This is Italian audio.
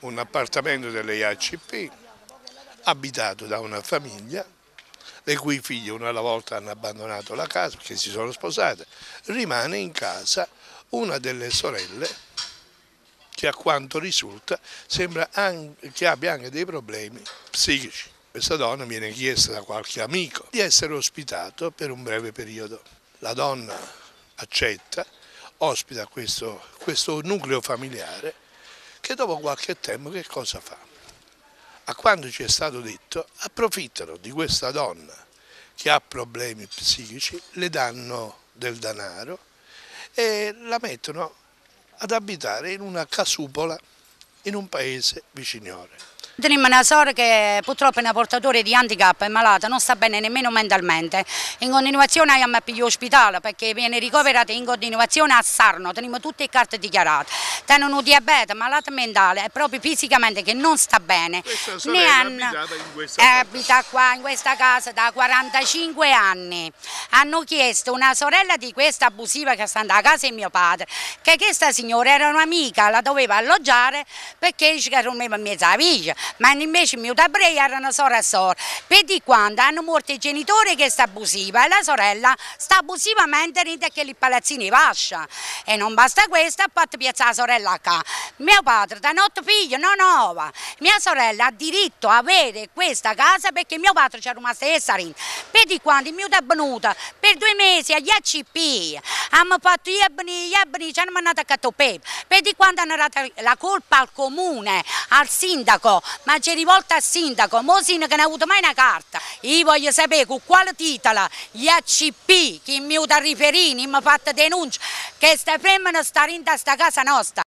un appartamento delle IACP abitato da una famiglia le cui figlie una alla volta hanno abbandonato la casa perché si sono sposate, rimane in casa una delle sorelle che a quanto risulta sembra anche, che abbia anche dei problemi psichici. Questa donna viene chiesta da qualche amico di essere ospitato per un breve periodo. La donna accetta, ospita questo, questo nucleo familiare che dopo qualche tempo che cosa fa? A quanto ci è stato detto, approfittano di questa donna che ha problemi psichici, le danno del denaro e la mettono ad abitare in una casupola in un paese viciniore. Tenim una sorella che purtroppo è una portatore di handicap, è malata, non sta bene nemmeno mentalmente. In continuazione abbiamo più ospitale perché viene ricoverata in continuazione a Sarno, teniamo tutte le carte dichiarate. Tenono un diabete, malato mentale, è proprio fisicamente che non sta bene. Questa sorella hanno, abitata in questa è casa. abita qua in questa casa da 45 anni. Hanno chiesto una sorella di questa abusiva che sta a casa di mio padre, che questa signora era un'amica, la doveva alloggiare perché dice che era un mezzo a vita ma invece mio Tabrei erano sorella e sorella. Per di quando hanno morto i genitori che sta abusiva e la sorella sta abusivamente ride che i palazzini vascia. E non basta questo, ha fatto piazzare la sorella qua. Mio padre da otto figli, non nova. Mia sorella ha diritto a avere questa casa perché mio padre c'è rimasto essa rinde. Per di quando mio è venuta per due mesi agli ACP, hanno fatto gli ebni, gli ebni, ci hanno mandato a Cattopepe. Per di quando hanno dato la colpa al comune, al sindaco, ma c'è rivolta al sindaco, Mosino che non ha avuto mai una carta. Io voglio sapere con quale titolo gli ACP che mi da riferire, mi ha fatto denuncia che sta femmina sta in questa casa nostra.